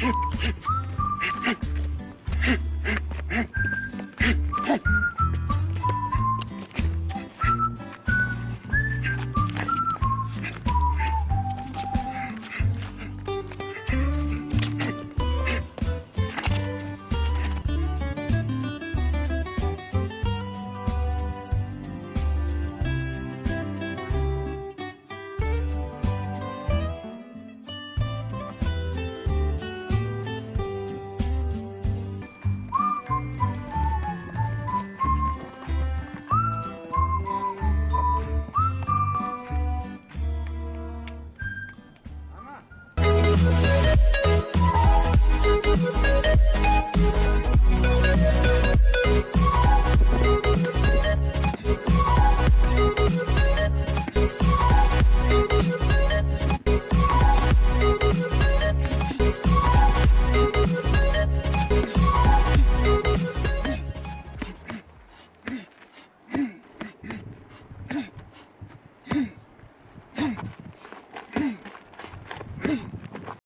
Ha ha ha!